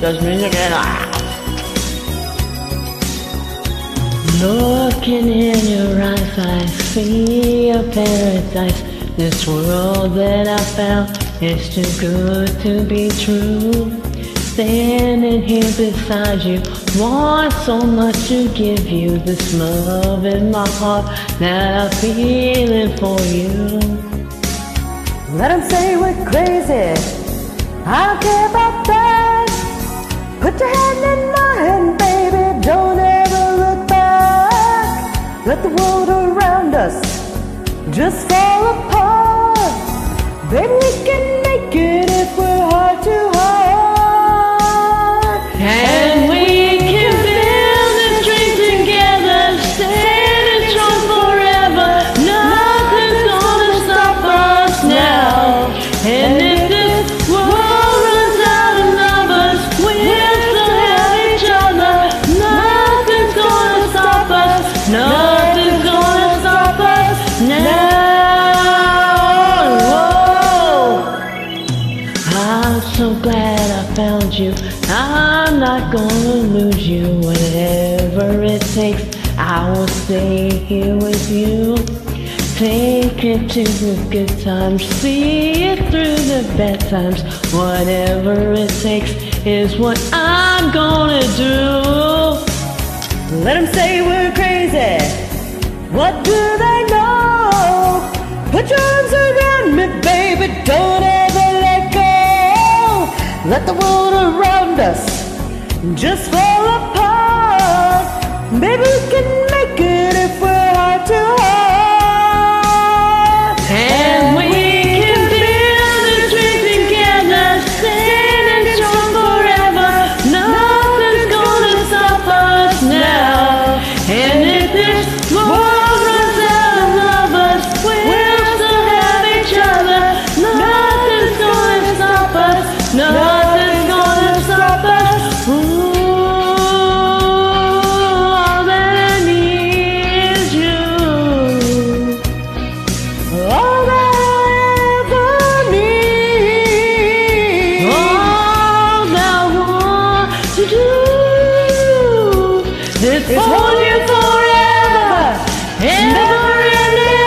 Does music and ah. Looking in your eyes, I see a paradise. This world that I found is too good to be true. Standing here beside you, want so much to give you this love in my heart that I'm feeling for you. Let them say we're crazy. I don't care about. Put your hand in my hand, baby. Don't ever look back. Let the world around us just fall apart. Baby, we can make it if we're heart to I'm not gonna lose you. Whatever it takes, I will stay here with you. Take it to the good times, see it through the bad times. Whatever it takes is what I'm gonna do. Let them say we're crazy. What do they know? Put your arms around Let the world around us just fall apart. Maybe we can make it if we're heart to heart. It's, it's holding you forever. forever. Never ending.